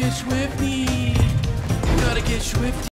get swifty. Gotta get swifty.